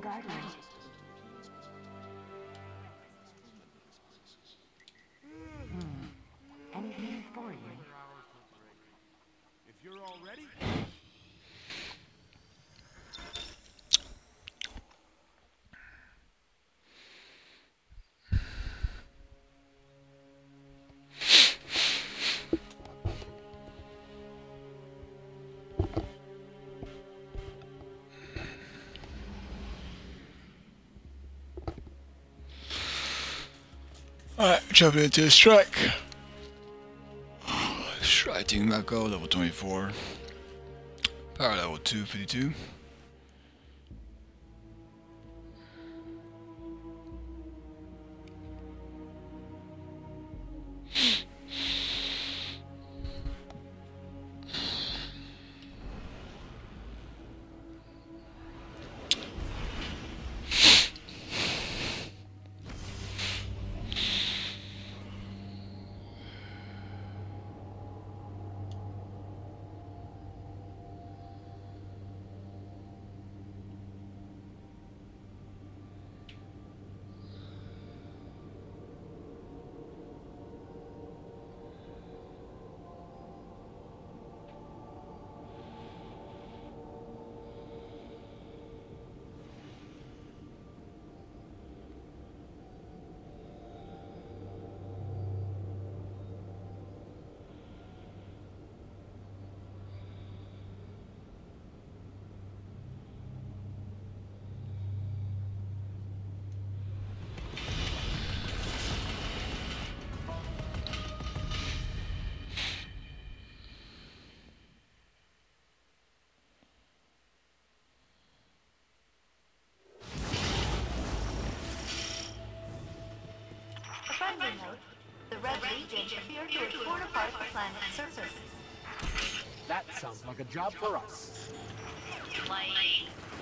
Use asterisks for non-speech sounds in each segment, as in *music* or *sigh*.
Guardian. Hmm. Anything for you? If you're all ready, Alright, jumping into a strike. Striking Mako, level 24. Power level 252. Apart the planet's surface. that sounds like a job for us. Like,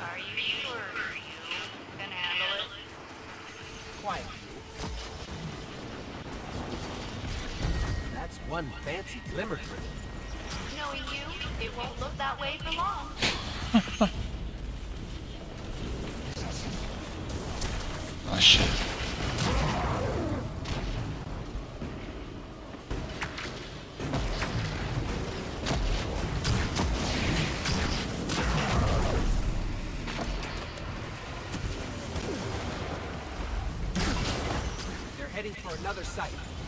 are you sure you can handle it? Quiet. That's one fancy glimmer trick. Knowing you, it won't look that way for long. *laughs* heading for another site.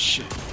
Shit.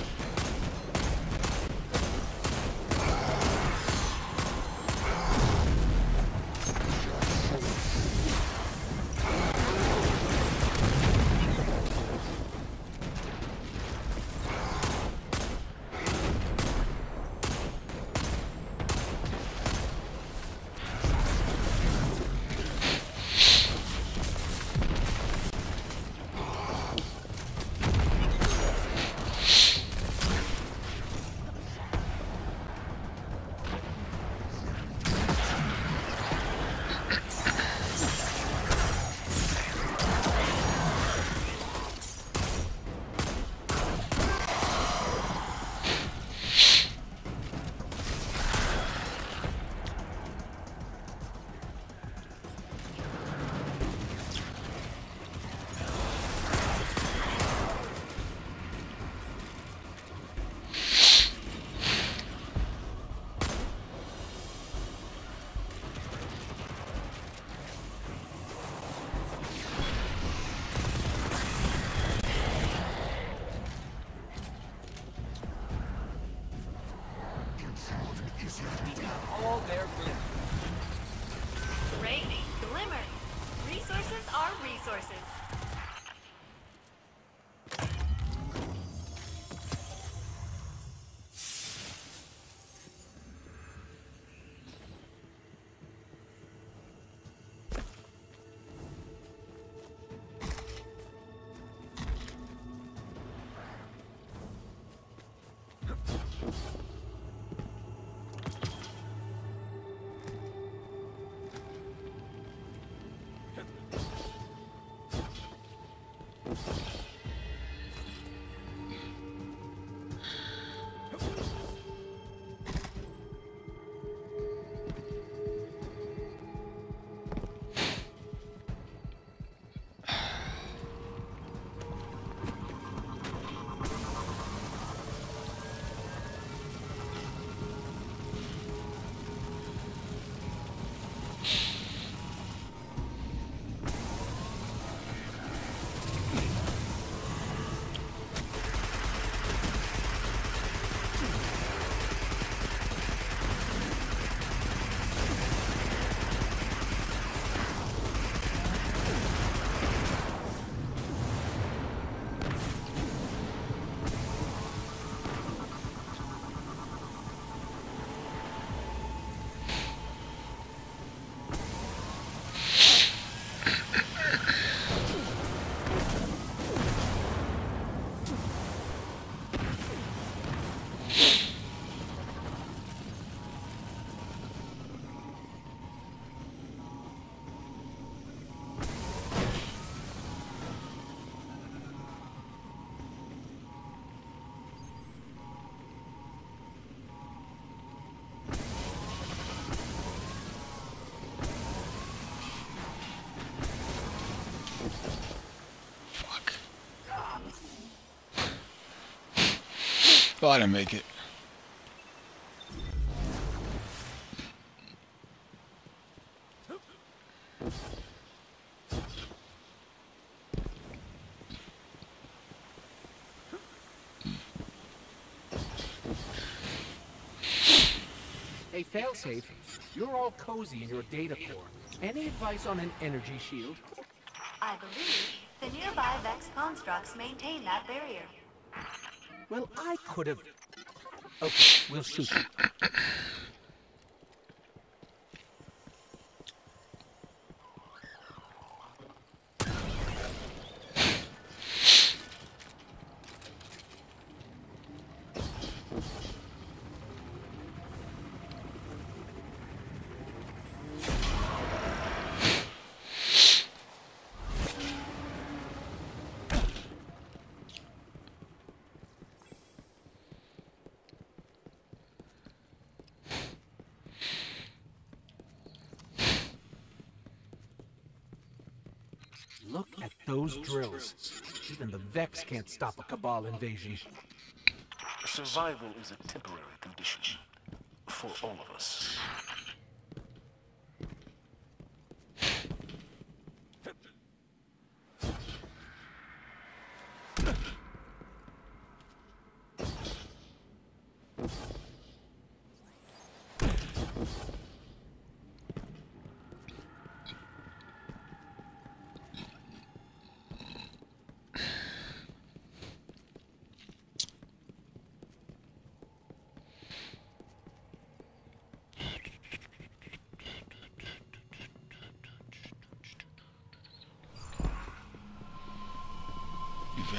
Resources are resources. Oh, I didn't make it. Hey, Failsafe, you're all cozy in your data core. Any advice on an energy shield? I believe the nearby Vex constructs maintain that barrier. Well, I could have. Okay, we'll shoot. Look at those drills. Even the Vex can't stop a Cabal invasion. Survival is a temporary condition for all of us.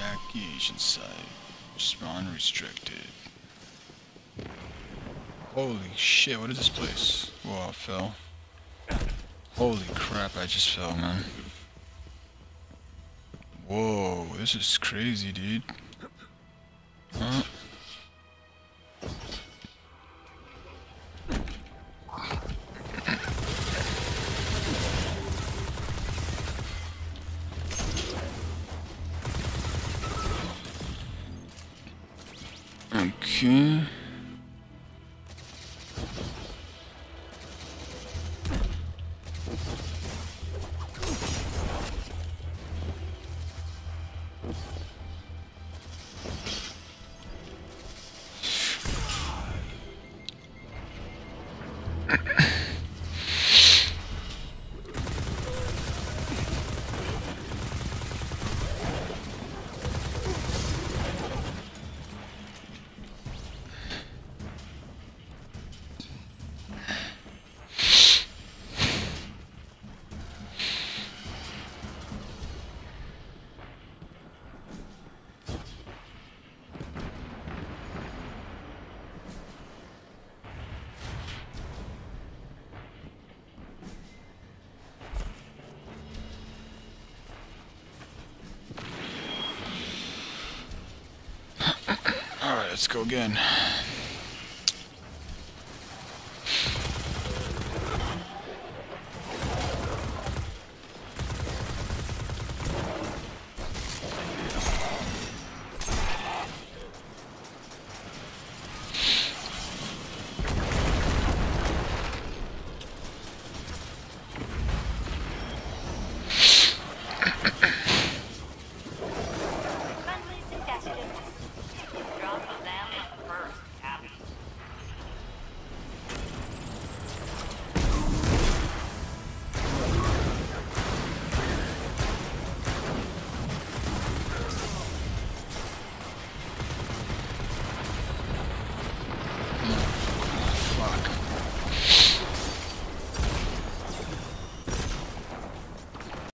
Evacuation site. Spawn restricted. Holy shit, what is this place? Whoa, I fell. Holy crap, I just fell, man. Whoa, this is crazy, dude. Huh? Let's go again.